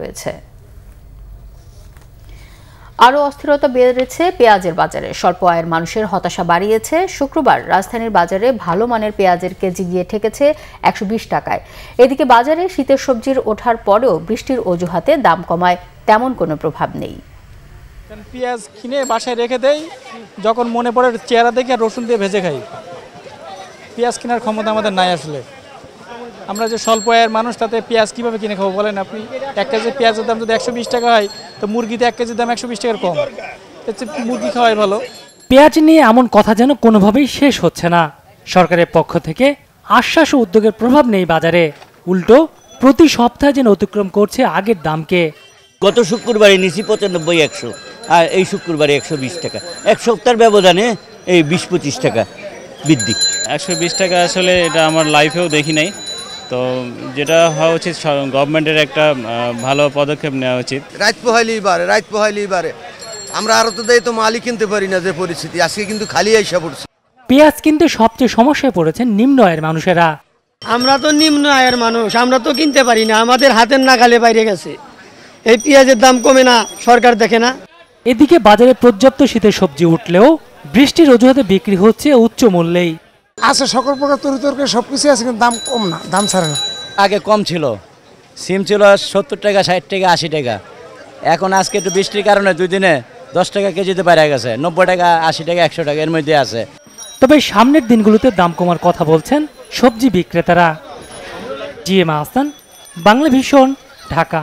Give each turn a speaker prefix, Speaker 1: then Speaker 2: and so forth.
Speaker 1: রয়েছে। আরও অস্থিরতা বেড়েছে পেঁয়াজের বাজারে। স্বল্প আয়ের মানুষের হতাশা বাড়িয়েছে। শুক্রবার রাজধানীর বাজারে ভালো মানের পেঁয়াজের কেজি গিয়ে ঠেকেছে একশো বিশ টাকায়। এদিকে বাজারে শীতের সবজির ওঠার পরেও বৃষ্টির অজুহাতে দাম কমায় তেমন কোনো প্রভাব নেই।
Speaker 2: পেঁয়াজ কিনে বাসায় রেখে দেই, যখন মনে পড়ে চেহারা দেখে রসুন দিয়ে ভেজে খাই। পেঁয়াজ কেনার ক্ষমতা আমাদের নাই আসলে। আমরা যে স্বল্প আয়ের মানুষ তাতে পেঁয়াজ কীভাবে কিনে খাব বলেন আপনি? এক কেজি পেঁয়াজের দাম যদি একশো বিশ টাকা হয় তো মুরগিতে এক কেজির দাম একশো বিশ টাকার কম। চেয়ে মুরগি খাওয়াই ভালো।
Speaker 3: পেঁয়াজ নিয়ে এমন কথা যেন কোনোভাবেই শেষ হচ্ছে না। সরকারের পক্ষ থেকে আশ্বাস ও উদ্যোগের প্রভাব নেই বাজারে। উল্টো প্রতি সপ্তাহে যেন অতিক্রম করছে আগের দামকে।
Speaker 4: গত শুক্রবারে নিছি পঁচানব্বই একশো আর এই শুক্রবারে একশো বিশ টাকা। এক সপ্তাহের ব্যবধানে এই বিশ পঁচিশ টাকা বৃদ্ধি।
Speaker 5: একশো বিশ টাকা আসলে এটা আমার লাইফেও দেখি নাই। তো যেটা হওয়া উচিত গভর্নমেন্টের একটা ভালো পদক্ষেপ নেওয়া উচিত।
Speaker 6: রাত পোহাইলেই বাড়ে রাত পোহাইলেই বাড়ে। আমরা আরও তো দেয় তো মালই কিনতে পারি না যে পরিস্থিতি আজকে কিন্তু খালি আইসা পড়ছে।
Speaker 3: পেঁয়াজ কিনতে সবচেয়ে সমস্যায় পড়েছেন নিম্ন আয়ের মানুষেরা।
Speaker 7: আমরা তো নিম্ন আয়ের মানুষ আমরা তো কিনতে পারি না আমাদের হাতের নাগালে বাইরে গেছে। এই পেঁয়াজের দাম কমে না সরকার দেখে না।
Speaker 3: এদিকে বাজারে পর্যাপ্ত শীতের সবজি উঠলেও বৃষ্টির অজুহাতে বিক্রি হচ্ছে উচ্চ মূল্যেই।
Speaker 8: আছে সকল প্রকার তরি তরকারি সব কিছু আছে কিন্তু দাম কম না দাম ছাড়ে না।
Speaker 9: আগে কম ছিল। সিম ছিল সত্তর টাকা ষাট টাকা আশি টাকা। এখন আজকে একটু বৃষ্টির কারণে দুই দিনে দশ টাকা কেজিতে বেড়ে গেছে। নব্বই টাকা আশি টাকা একশো টাকা এর মধ্যে আছে।
Speaker 3: তবে সামনের দিনগুলোতে দাম কমার কথা বলছেন সবজি বিক্রেতারা। জি এম আহসান বাংলা ভীষণ ঢাকা।